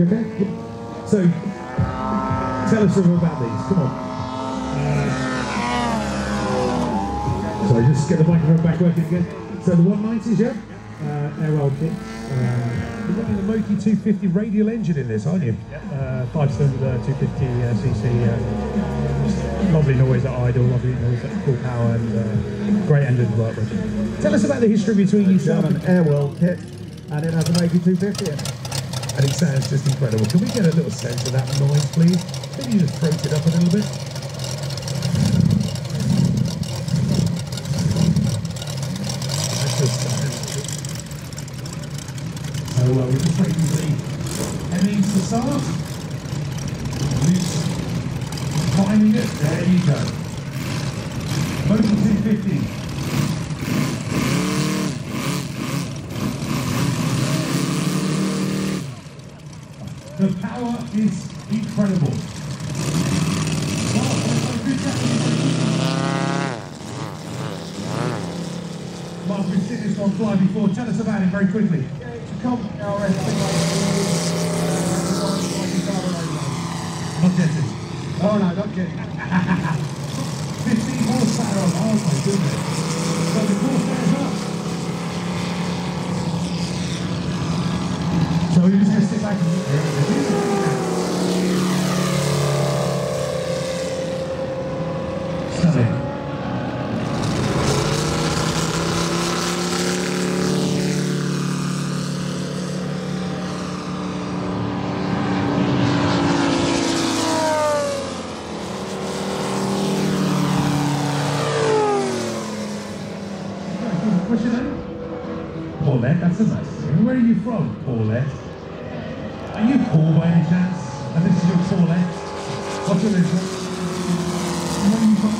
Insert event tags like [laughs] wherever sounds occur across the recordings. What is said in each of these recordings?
You okay? Yeah. So, tell us all about these. Come on. So I just get the microphone back working again. So the 190s, yeah? Uh, Airworld kit. Uh, you're running the Moki 250 radial engine in this, aren't you? Uh, five cylinder, 250 uh, cc. Uh, lovely noise at idle, lovely noise at full power, and uh, great engine to work with. Tell us about the history between yourself German and Airworld kit, and it has a Moki 250 in it. And it sounds just incredible. Can we get a little sense of that noise, please? Maybe you just throat it up a little bit. That's just So uh, we're just waiting for the Hemmings to start. Loose. Finding it. There you go. Motor 250. The power is incredible. Mark, we've seen this one fly before. Tell us about it very quickly. Not getting. Oh no, not kidding. [laughs] 15 horsepower. Oh my goodness. So the Corsair's up. So we're just going to sit back and Stunning. What's your name? Paulette, that's a nice name. Where are you from, Paulette? Are you Paul by any chance? And this is your Paulette? What's your name? Where are you from?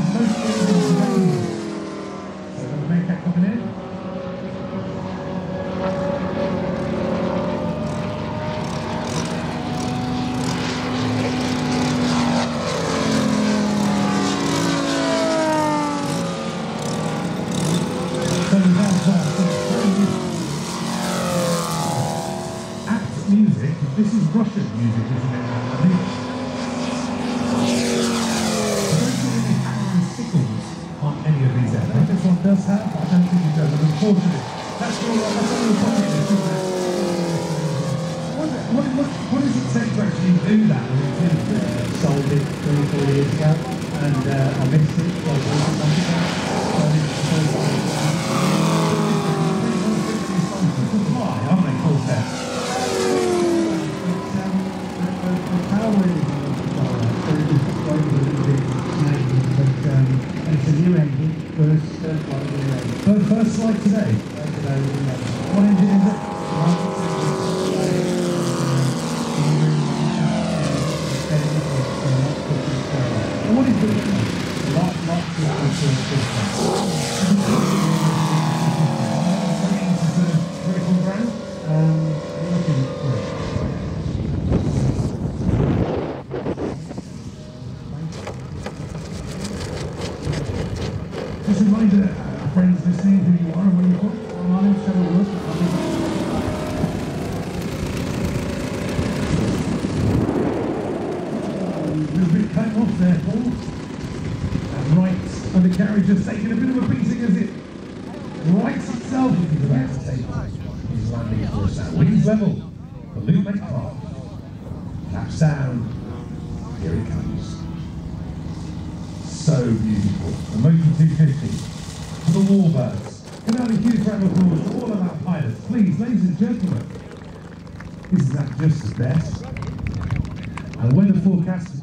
Russian music, isn't it? I think. I don't think any hammer and sickles on any of these. Think this one does have. I don't think it does. But unfortunately, that's your that's on your pocket isn't it? What, what, what, what does it take to actually do that? I mean, to do it? sold it 24 years ago and uh, I missed it so I bought it once again. So it's the first time. Why? Aren't they cool set? It's, um, the, the, the power is so it's quite a little bit Canadian, but um, it's a new engine, first uh, flight of the new first flight today. What engine is it? What is it. Just a reminder, friends listening, who you are and where you're from. My name's Trevor. I've been A bit cut off there, Paul. And right undercarriage has taken a bit of a beating as it rights itself into the back take. He's landing for us now. Wings level. The Luke Metcalf. Laps down. Here he comes. so beautiful. The Moto 250 the Warbirds. Can I have a huge round of applause to all of our pilots? Please, ladies and gentlemen. This Isn't that just the best? And when the forecast is